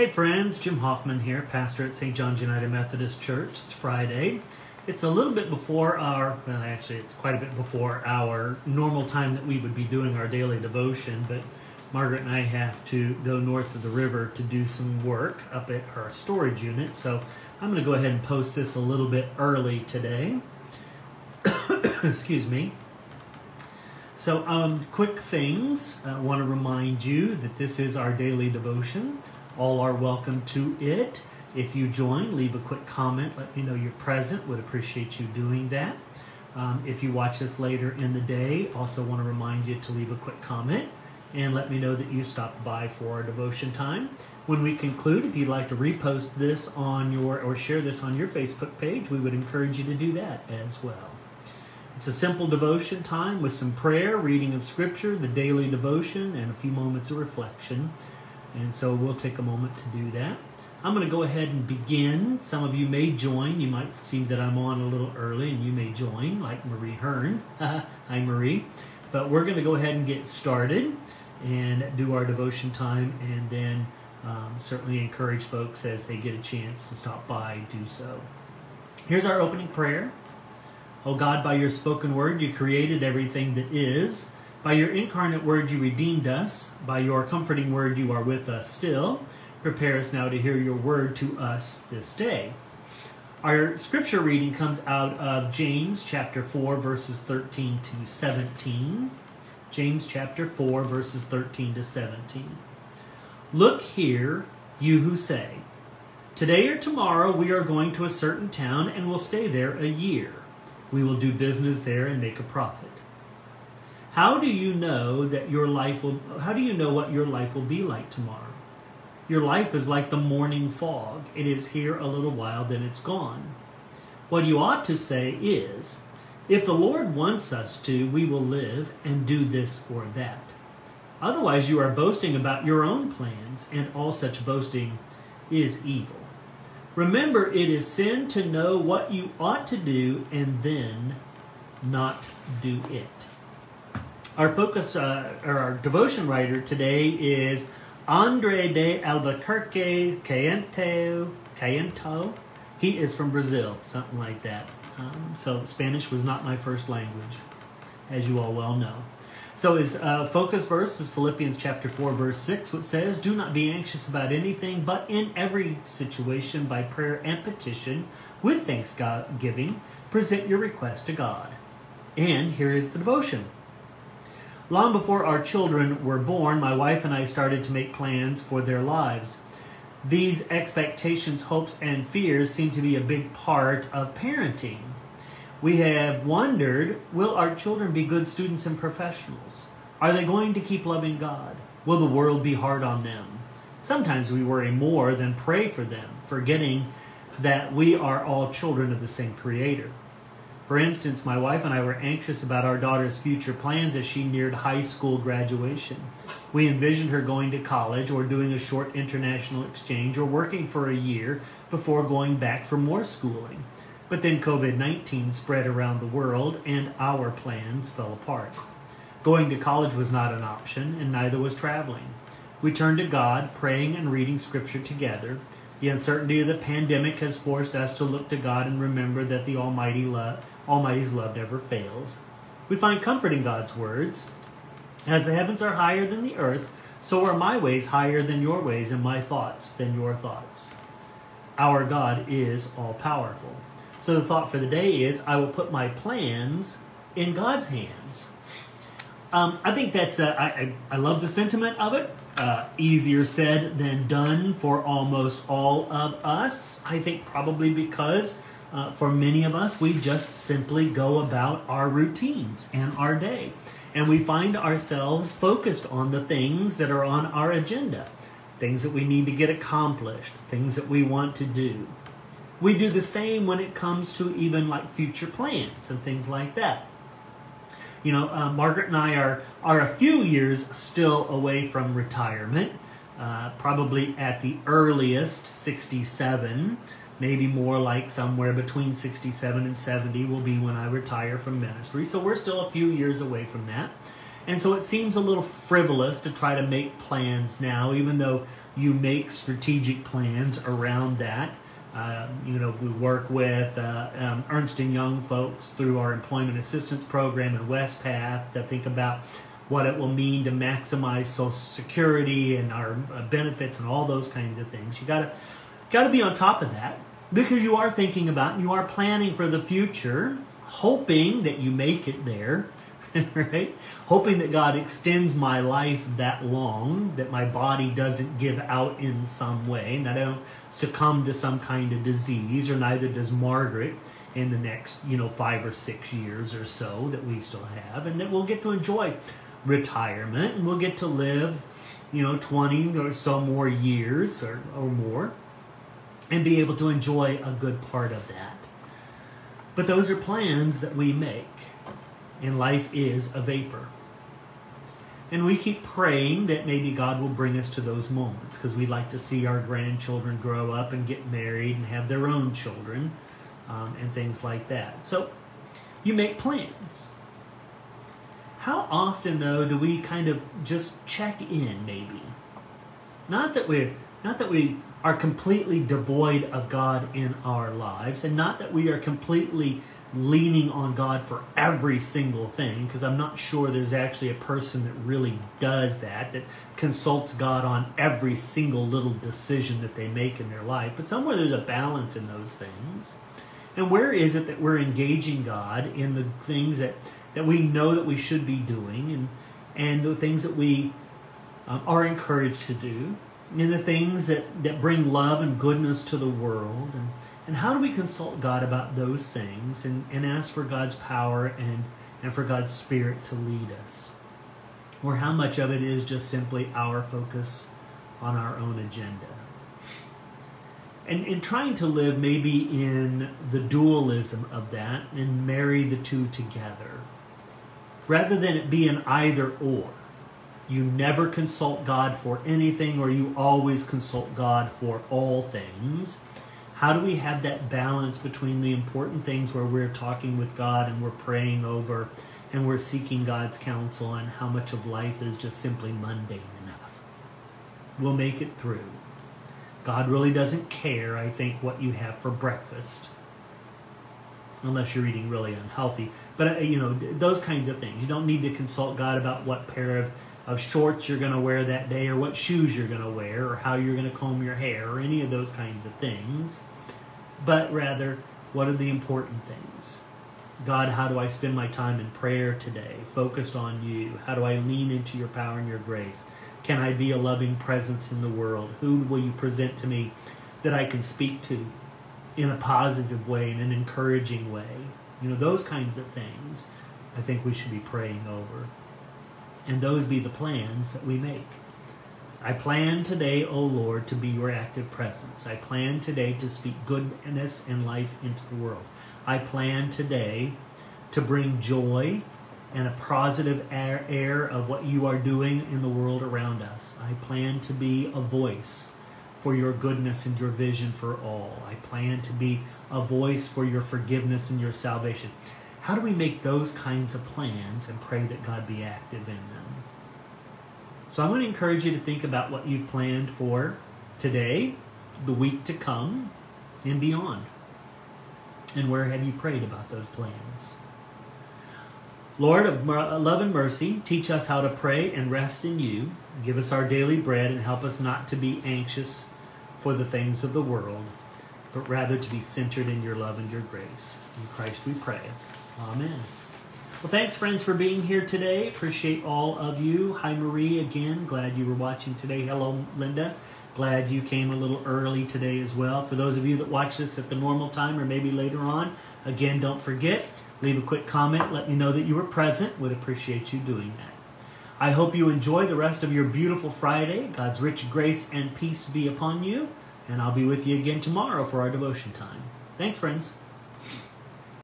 Hey friends, Jim Hoffman here, pastor at St. John's United Methodist Church. It's Friday. It's a little bit before our, well, actually, it's quite a bit before our normal time that we would be doing our daily devotion, but Margaret and I have to go north of the river to do some work up at our storage unit. So I'm going to go ahead and post this a little bit early today. Excuse me. So, um, quick things. I want to remind you that this is our daily devotion. All are welcome to it. If you join, leave a quick comment. Let me know you're present. Would appreciate you doing that. Um, if you watch this later in the day, also want to remind you to leave a quick comment and let me know that you stopped by for our devotion time. When we conclude, if you'd like to repost this on your or share this on your Facebook page, we would encourage you to do that as well. It's a simple devotion time with some prayer, reading of scripture, the daily devotion, and a few moments of reflection. And so we'll take a moment to do that. I'm going to go ahead and begin. Some of you may join. You might see that I'm on a little early and you may join, like Marie Hearn. Hi, Marie. But we're going to go ahead and get started and do our devotion time and then um, certainly encourage folks as they get a chance to stop by, do so. Here's our opening prayer. Oh God, by your spoken word, you created everything that is. By your incarnate word, you redeemed us. By your comforting word, you are with us still. Prepare us now to hear your word to us this day. Our scripture reading comes out of James chapter 4, verses 13 to 17. James chapter 4, verses 13 to 17. Look here, you who say, Today or tomorrow we are going to a certain town and will stay there a year. We will do business there and make a profit. How do you know that your life will how do you know what your life will be like tomorrow? Your life is like the morning fog. It is here a little while, then it's gone. What you ought to say is, if the Lord wants us to, we will live and do this or that. Otherwise, you are boasting about your own plans, and all such boasting is evil. Remember, it is sin to know what you ought to do and then not do it. Our focus, uh, or our devotion writer today is Andre de Albuquerque Caento. Caento. He is from Brazil, something like that. Um, so Spanish was not my first language, as you all well know. So his uh, focus verse is Philippians chapter 4, verse 6, which says, Do not be anxious about anything, but in every situation, by prayer and petition, with thanksgiving, present your request to God. And here is the devotion. Long before our children were born, my wife and I started to make plans for their lives. These expectations, hopes, and fears seem to be a big part of parenting. We have wondered will our children be good students and professionals? Are they going to keep loving God? Will the world be hard on them? Sometimes we worry more than pray for them, forgetting that we are all children of the same Creator. For instance, my wife and I were anxious about our daughter's future plans as she neared high school graduation. We envisioned her going to college or doing a short international exchange or working for a year before going back for more schooling. But then COVID 19 spread around the world and our plans fell apart. Going to college was not an option, and neither was traveling. We turned to God, praying and reading scripture together. The uncertainty of the pandemic has forced us to look to God and remember that the Almighty love, Almighty's love never fails. We find comfort in God's words. As the heavens are higher than the earth, so are my ways higher than your ways, and my thoughts than your thoughts. Our God is all powerful. So the thought for the day is I will put my plans in God's hands. Um, I think that's, uh, I, I, love the sentiment of it. Uh, easier said than done for almost all of us. I think probably because uh, for many of us, we just simply go about our routines and our day. And we find ourselves focused on the things that are on our agenda, things that we need to get accomplished, things that we want to do. We do the same when it comes to even like future plans and things like that. You know, uh, Margaret and I are, are a few years still away from retirement, uh, probably at the earliest 67, maybe more like somewhere between 67 and 70 will be when I retire from ministry. So we're still a few years away from that. And so it seems a little frivolous to try to make plans now, even though you make strategic plans around that. Uh, you know, we work with uh, um, Ernst Young folks through our employment assistance program in Wespath to think about what it will mean to maximize Social Security and our uh, benefits and all those kinds of things. You gotta gotta be on top of that because you are thinking about, and you are planning for the future, hoping that you make it there right? Hoping that God extends my life that long, that my body doesn't give out in some way, and I don't succumb to some kind of disease, or neither does Margaret in the next, you know, five or six years or so that we still have, and that we'll get to enjoy retirement and we'll get to live, you know, 20 or so more years or, or more and be able to enjoy a good part of that. But those are plans that we make and life is a vapor. And we keep praying that maybe God will bring us to those moments because we'd like to see our grandchildren grow up and get married and have their own children um, and things like that. So you make plans. How often, though, do we kind of just check in, maybe? Not that we're not that we are completely devoid of God in our lives, and not that we are completely leaning on God for every single thing, because I'm not sure there's actually a person that really does that, that consults God on every single little decision that they make in their life. But somewhere there's a balance in those things. And where is it that we're engaging God in the things that, that we know that we should be doing and, and the things that we um, are encouraged to do, and the things that, that bring love and goodness to the world, and and how do we consult God about those things and, and ask for God's power and, and for God's Spirit to lead us? Or how much of it is just simply our focus on our own agenda? And, and trying to live maybe in the dualism of that and marry the two together. Rather than it be an either or. You never consult God for anything, or you always consult God for all things how do we have that balance between the important things where we're talking with God and we're praying over and we're seeking God's counsel and how much of life is just simply mundane enough? We'll make it through. God really doesn't care, I think, what you have for breakfast. Unless you're eating really unhealthy. But, uh, you know, those kinds of things. You don't need to consult God about what pair of, of shorts you're going to wear that day or what shoes you're going to wear or how you're going to comb your hair or any of those kinds of things but rather, what are the important things? God, how do I spend my time in prayer today, focused on you? How do I lean into your power and your grace? Can I be a loving presence in the world? Who will you present to me that I can speak to in a positive way, in an encouraging way? You know, those kinds of things I think we should be praying over. And those be the plans that we make. I plan today, O Lord, to be your active presence. I plan today to speak goodness and life into the world. I plan today to bring joy and a positive air, air of what you are doing in the world around us. I plan to be a voice for your goodness and your vision for all. I plan to be a voice for your forgiveness and your salvation. How do we make those kinds of plans and pray that God be active in them? So I'm going to encourage you to think about what you've planned for today, the week to come, and beyond. And where have you prayed about those plans? Lord of uh, love and mercy, teach us how to pray and rest in you. Give us our daily bread and help us not to be anxious for the things of the world, but rather to be centered in your love and your grace. In Christ we pray. Amen. Well, thanks, friends, for being here today. Appreciate all of you. Hi, Marie, again. Glad you were watching today. Hello, Linda. Glad you came a little early today as well. For those of you that watch this at the normal time or maybe later on, again, don't forget, leave a quick comment. Let me know that you were present. Would appreciate you doing that. I hope you enjoy the rest of your beautiful Friday. God's rich grace and peace be upon you. And I'll be with you again tomorrow for our devotion time. Thanks, friends.